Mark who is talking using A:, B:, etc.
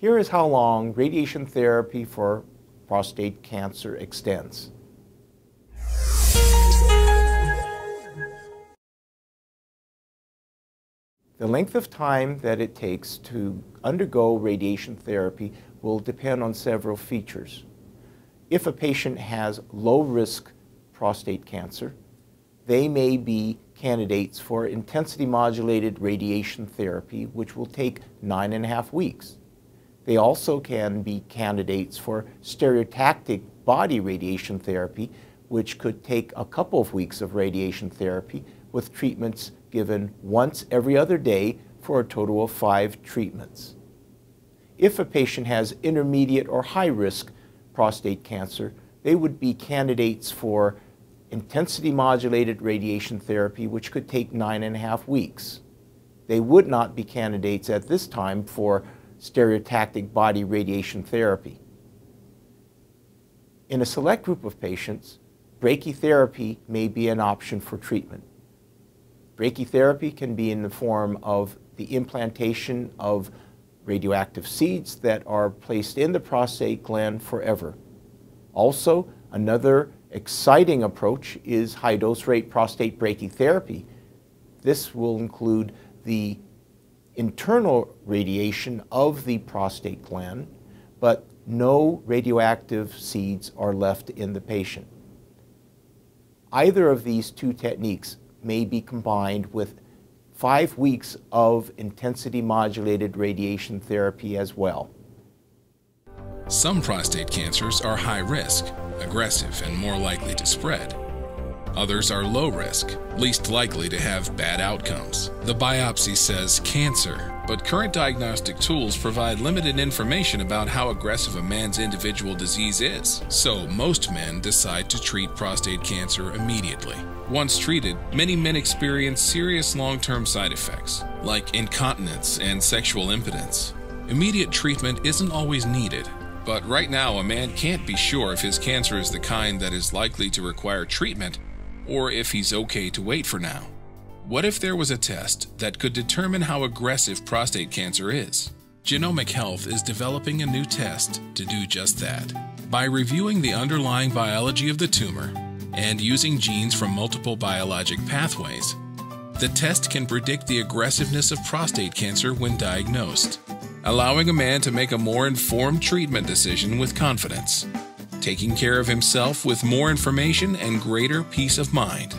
A: Here is how long radiation therapy for prostate cancer extends. The length of time that it takes to undergo radiation therapy will depend on several features. If a patient has low risk prostate cancer, they may be candidates for intensity modulated radiation therapy, which will take nine and a half weeks. They also can be candidates for stereotactic body radiation therapy, which could take a couple of weeks of radiation therapy with treatments given once every other day for a total of five treatments. If a patient has intermediate or high risk prostate cancer, they would be candidates for intensity modulated radiation therapy, which could take nine and a half weeks. They would not be candidates at this time for stereotactic body radiation therapy. In a select group of patients, brachytherapy may be an option for treatment. Brachytherapy can be in the form of the implantation of radioactive seeds that are placed in the prostate gland forever. Also, another exciting approach is high dose rate prostate brachytherapy. This will include the internal radiation of the prostate gland, but no radioactive seeds are left in the patient. Either of these two techniques may be combined with five weeks of intensity modulated radiation therapy as well.
B: Some prostate cancers are high risk, aggressive, and more likely to spread. Others are low risk, least likely to have bad outcomes. The biopsy says cancer, but current diagnostic tools provide limited information about how aggressive a man's individual disease is. So, most men decide to treat prostate cancer immediately. Once treated, many men experience serious long term side effects, like incontinence and sexual impotence. Immediate treatment isn't always needed, but right now a man can't be sure if his cancer is the kind that is likely to require treatment or if he's okay to wait for now. What if there was a test that could determine how aggressive prostate cancer is? Genomic Health is developing a new test to do just that. By reviewing the underlying biology of the tumor and using genes from multiple biologic pathways, the test can predict the aggressiveness of prostate cancer when diagnosed, allowing a man to make a more informed treatment decision with confidence, taking care of himself with more information and greater peace of mind.